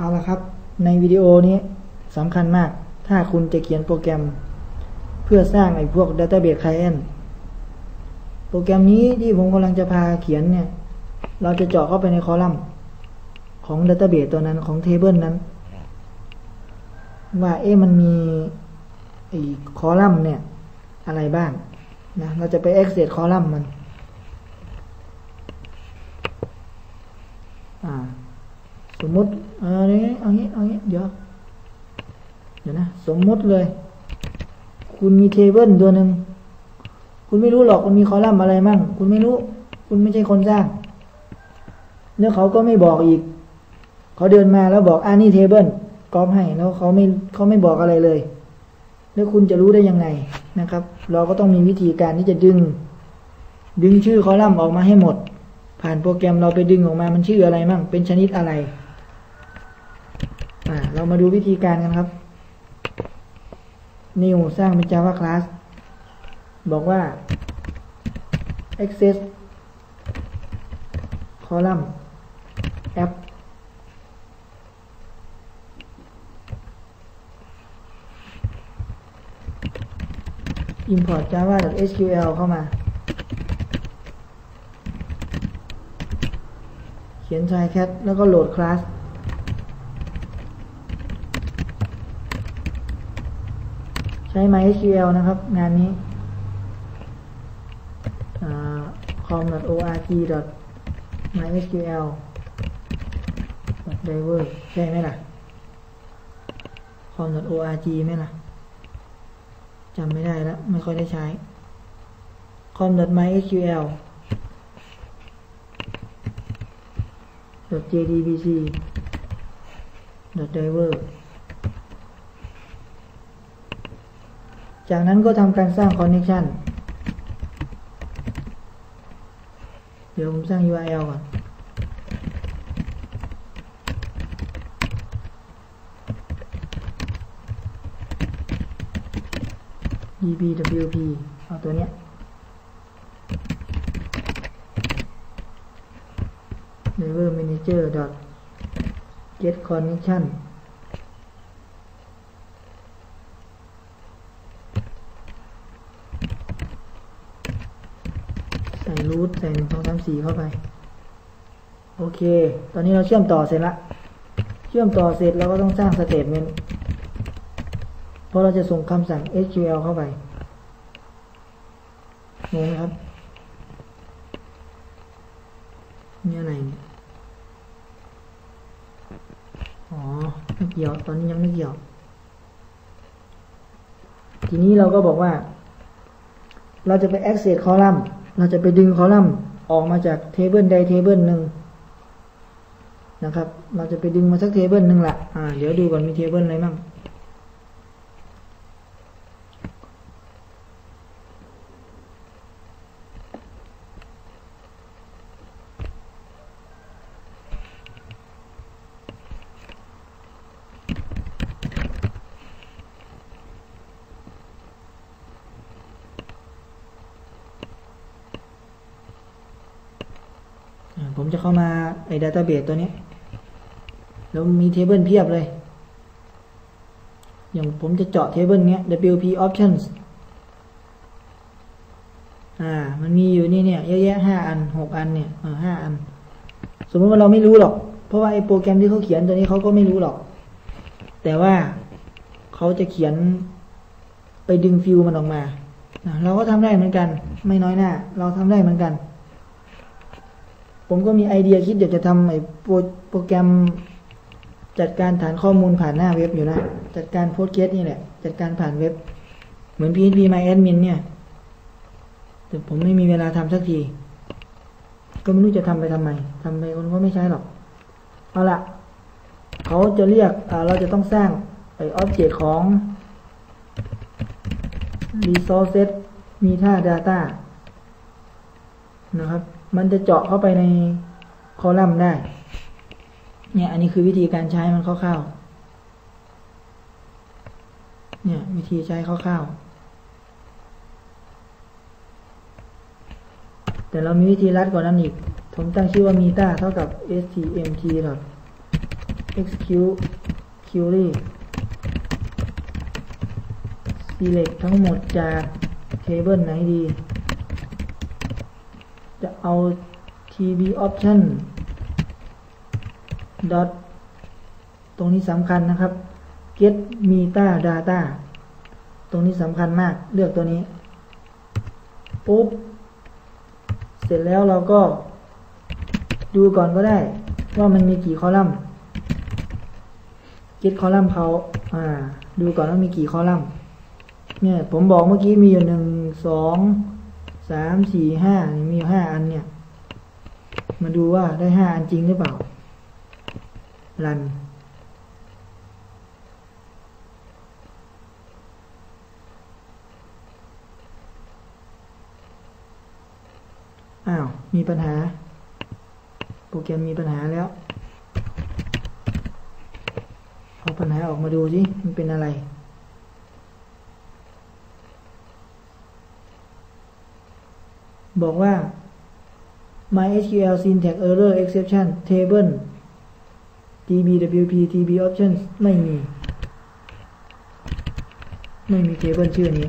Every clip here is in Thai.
เอาละครับ ในวิดีโอนี้สำคัญมาก ถ้าคุณจะเขียนโปรแกรม เพื่อสร้างไอ้พวก Database Client โปรแกรมนี้ที่ผมกำลังจะพาเขียนเนี่ย เราจะเจาะเข้าไปในคอลัมน์ของ Database ตัวนั้นของ Table นั้น ว่าเอ๊ะมันมีไอ้คอลัมน์เนี่ย อะไรบ้างนะ เราจะไป access คอลัมน์มัน อ่า สมมติออนี้เอางี้เอางี้เดี๋ยวเดี๋ยวนะสมมติเลย คุณมี table ตัวหนึ่งคุณไม่รู้หรอกมันมีคอลัมน์อะไรมั่ง คุณไม่รู้ คุณไม่ใช่คนสร้างแล้วเขาก็ไม่บอกอีก เขาเดินมาแล้วบอกอ่านี่ table กรอบให้แล้วเขาไม่เขาไม่บอกอะไรเลย แล้วคุณจะรู้ได้ยังไงนะครับ เราก็ต้องมีวิธีการที่จะดึง ดึงชื่อคอลัมน์ออกมาให้หมด ผ่านโปรแกรมเราไปดึงออกมามันชื่ออะไรมั่ง เป็นชนิดอะไร เรามาดูวิธีการกันครับ new สร้างเป็น java class บอกว่า access column app import java.sql เข้ามา เขียน try cat แล้วก็โหลดคลาส ใช้ MySQL นะครับ งานนี้ com.org.mysql.driver ใช่ไหมล่ะ com.org ไหมล่ะจำไม่ได้แล้ว ไม่ค่อยได้ใช้ com.mysql.jdbc.driver จากนั้นก็ทำการสร้างคอนเนคชันเดี๋ยวผมสร้าง URL ก่อน dbwp เอาตัวเนี้ย driver manager dot get connection ใส่รูท ใส่หนึ่งสองสามสี่เข้าไป โอเค ตอนนี้เราเชื่อมต่อเสร็จละ เชื่อมต่อเสร็จเราก็ต้องสร้างสเตทเมนต์เพราะเราจะส่งคำสั่ง SQL เข้าไปงงไหมครับนี่อะไรเนี่ยอ๋อไม่เกี่ยวตอนนี้ยังไม่เกี่ยว ทีนี้เราก็บอกว่า เราจะไป access column เราจะไปดึงคอลัมน์ออกมาจาก table ใด table หนึ่งนะครับ เราจะไปดึงมาสักเทเบิลหนึ่งละอ่า เดี๋ยวดูก่อนมีเทเบิลอะไรบ้าง ผมจะเข้ามาไอ้ database ตัวนี้ แล้วมี table เพียบเลย อย่างผมจะเจาะ table เนี้ย WP options อ่า มันมีอยู่นี่เนี่ยเยอะแยะห้าอันหกอันเนี่ยเออห้าอัน สมมติว่าเราไม่รู้หรอก เพราะว่าไอ้โปรแกรมที่เขาเขียนตัวนี้เขาก็ไม่รู้หรอก แต่ว่าเขาจะเขียนไปดึง field มันออกมา เราก็ทำได้เหมือนกัน ไม่น้อยหน้า เราทำได้เหมือนกัน ผมก็มีไอเดียคิดอยากจะทำไอ้โปรแกรมจัดการฐานข้อมูลผ่านหน้าเว็บอยู่นะ จัดการโพสเกสนี่แหละ จัดการผ่านเว็บ เหมือน PHP MyAdmin เนี่ย แต่ผมไม่มีเวลาทำสักที ก็ไม่รู้จะทำไปทำไมทำไปคนก็ไม่ใช้หรอก เอาละเขาจะเรียกเราจะต้องสร้างไอ้ object ของ resources meta data นะครับ มันจะเจาะเข้าไปในคอลัมน์ได้ เนี่ย อันนี้คือวิธีการใช้มันคร่าวๆ เนี่ย วิธีใช้คร่าวๆ แต่เรามีวิธีรัดกว่านั้นอีก ผมตั้งชื่อว่า meta เท่ากับ stmt execute query select ทั้งหมดจากเทเบิลไหนดี เอา tb option dot ตรงนี้สำคัญนะครับ get meta data ตรงนี้สำคัญมากเลือกตัวนี้ปุ๊บเสร็จแล้วเราก็ดูก่อนก็ได้ ว่ามันมีกี่คอลัมน์ get คอลัมน์เขาอ่า ดูก่อนว่ามีกี่คอลัมน์เนี่ยผมบอกเมื่อกี้มีอยู่หนึ่งสอง สามสี่ห้ามีห้าอันเนี่ย มาดูว่าได้ห้าอันจริงหรือเปล่า รัน อ้าว มีปัญหา โปรแกรมมีปัญหาแล้ว เอาปัญหาออกมาดูสิ มันเป็นอะไร บอกว่า MySQL syntax error exception table tbwp tb options ไม่มี ไม่มี table ชื่อนี้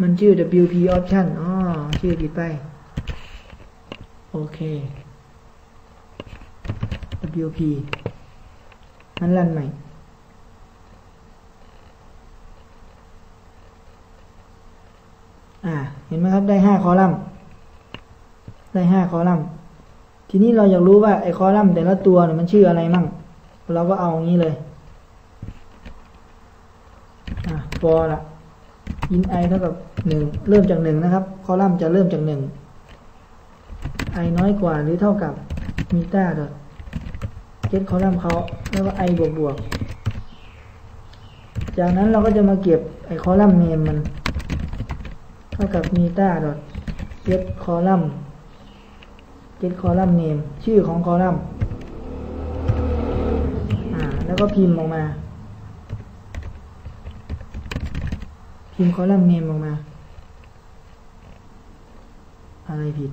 มันชื่อ wp option อ๋อชื่อผิดไป โอเค wp มันรันใหม่ อ่า เห็นไหมครับ ได้ห้าคอลัมน์ ได้ห้าคอลัมน์ ทีนี้เราอยากรู้ว่าไอ้คอลัมน์แต่ละตัวเนี่ยมันชื่ออะไรมั่ง เราก็เอาอย่างนี้เลยอ่า for ละ in i เท่ากับหนึ่งเริ่มจากหนึ่งนะครับ คอลัมน์จะเริ่มจากหนึ่ง i น้อยกว่าหรือเท่ากับ meta dot get คอลัมน์เขาแล้วก็ i บวกบวกจากนั้นเราก็จะมาเก็บไอ้คอลัมน์ name มัน ท่ากับ meta dot get column get column name ชื่อของคอลัมน์อ่าแล้วก็พิมพ์ออกมา พิมพ์คอลัมน์ name ออกมา อะไรผิด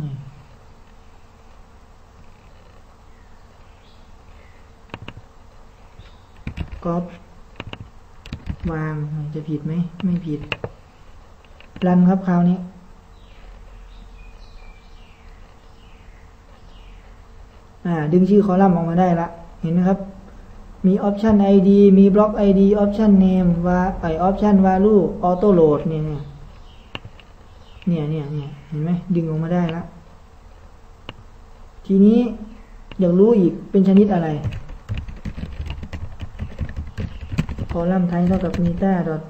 นี่ ก๊อปวางจะผิดไหม ไม่ผิด รันครับคราวนี้ อ่า ดึงชื่อคอลัมน์ออกมาได้ละ เห็นไหมครับ มี option id มี block id option name ว่าไอ option value auto load เนี่ยเนี่ยเนี่ยเนี่ยเนี่ยเห็นไหมดึงออกมาได้ละ ทีนี้อยากรู้อีกเป็นชนิดอะไร คอลัมน์ไทเท่ากับ meta dot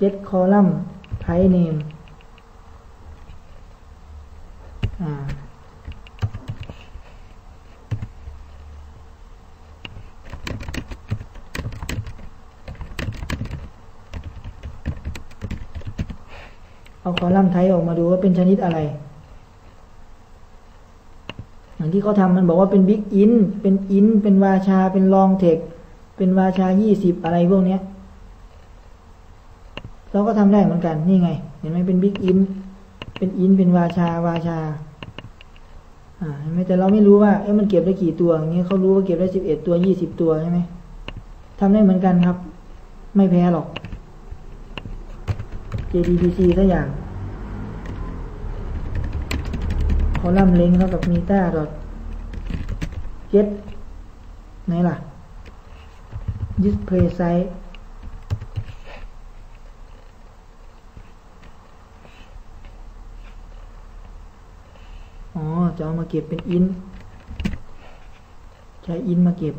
get column type name เอาคอลัมน์ไทป์ออกมาดูว่าเป็นชนิดอะไรอย่างที่เขาทำมันบอกว่าเป็น big int เป็น int เป็นวาชา เป็น long text ป็นวาชายี่สิบอะไรพวกเนี้ย เราก็ทำได้เหมือนกัน นี่ไง เห็นไหมเป็น big int เป็น int เป็นวาชาวาชา อ่าเห็นไหมแต่เราไม่รู้ว่า เอ๊ะมันเก็บได้กี่ตัวอย่างเงี้ยเขารู้ว่าเก็บได้สิบเอ็ดตัวยี่สิบตัวใช่ไหมทำได้เหมือนกันครับ ไม่แพ้หรอก JDBC สักอย่างคอลัมน์เล็งเท่ากับ meta dot get ไหนล่ะ display size อ๋อ จะเอามาเก็บเป็น int ใช้ int มาเก็บ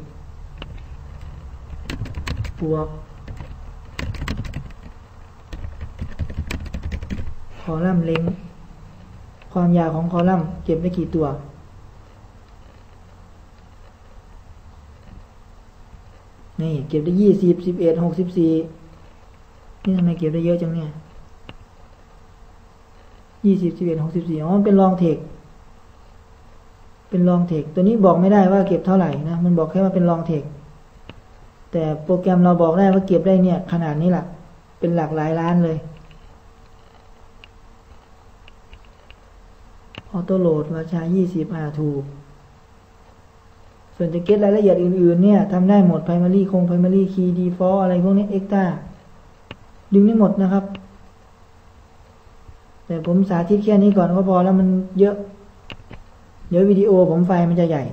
บวกคอลัมน์เล็ง ความยาวของคอลัมน์เก็บได้กี่ตัว นี่เก็บได้ยี่สิบสิบเอ็ดหกสิบสี่นี่ทำไมเก็บได้เยอะจังเนี่ยยี่สิบสิบเอ็ดหกสิบสี่อ๋อเป็นลองเทคเป็นลองเทคตัวนี้บอกไม่ได้ว่าเก็บเท่าไหร่นะ มันบอกแค่ว่าเป็นลองเทคแต่โปรแกรมเราบอกได้ว่าเก็บได้เนี่ย ขนาดนี้แหละเป็นหลักหลายล้านเลยออโต้โหลดราชายี่สิบอ่าถูก ส่วนจะเก็ตรายละเอียดอื่นๆเนี่ยทำได้หมด primary คง primary key default อะไรพวกนี้ extra ดึงได้หมดนะครับ แต่ผมสาธิตแค่นี้ก่อนก็พอแล้วมันเยอะ เดี๋ยววิดีโอผมไฟมันจะใหญ่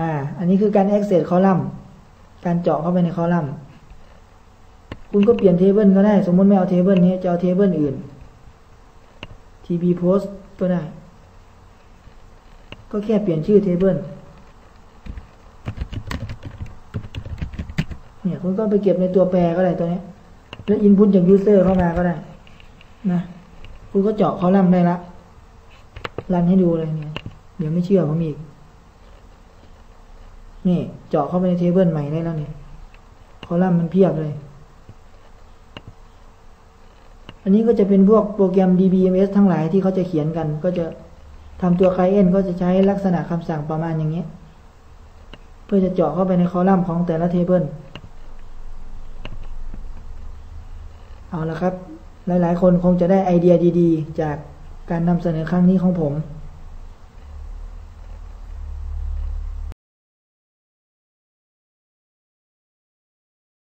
อ่า อันนี้คือการ access column การเจาะเข้าไปในคอลัมน์ คุณก็เปลี่ยน table ก็ได้ สมมติไม่เอา table นี้จะเอา table อื่น TB post ก็ได้ ก็แค่เปลี่ยนชื่อ table เนี่ยคุณก็ไปเก็บในตัวแปรก็ได้ตัวนี้แล้ว input จาก user เข้ามาก็ได้ นะ คุณก็เจาะคอลัมน์ได้ละรันให้ดูเลยเนี่ย เดี๋ยวไม่เชื่อผมอีก นี่ เจาะเข้าไปใน table ใหม่ได้แล้วเนี่ยคอลัมน์มันเพียบเลย อันนี้ก็จะเป็นพวกโปรแกรม DBMS ทั้งหลายที่เขาจะเขียนกันก็จะ ทำตัว client ก็จะใช้ลักษณะคำสั่งประมาณอย่างนี้ เพื่อจะเจาะเข้าไปในคอลัมน์ของแต่ละ table เอาละครับ หลายๆ คนคงจะได้ไอเดียดี ๆ จากการนำเสนอครั้งนี้ของผม